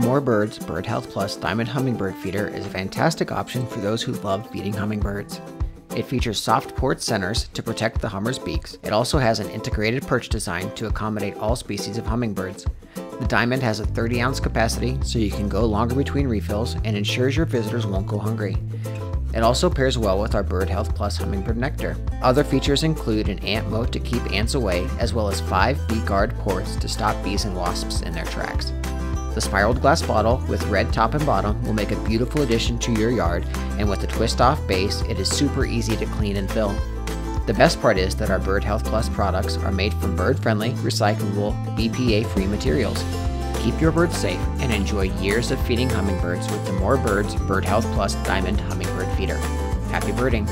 More Birds Bird Health Plus Diamond Hummingbird Feeder is a fantastic option for those who love feeding hummingbirds. It features soft port centers to protect the hummer's beaks. It also has an integrated perch design to accommodate all species of hummingbirds. The Diamond has a 30 ounce capacity so you can go longer between refills and ensures your visitors won't go hungry. It also pairs well with our Bird Health Plus Hummingbird Nectar. Other features include an ant moat to keep ants away, as well as five bee guard ports to stop bees and wasps in their tracks. The spiraled glass bottle with red top and bottom will make a beautiful addition to your yard, and with the twist off base, it is super easy to clean and fill. The best part is that our Bird Health Plus products are made from bird friendly, recyclable, BPA free materials. Keep your birds safe and enjoy years of feeding hummingbirds with the More Birds Bird Health Plus Diamond Hummingbird Feeder. Happy birding!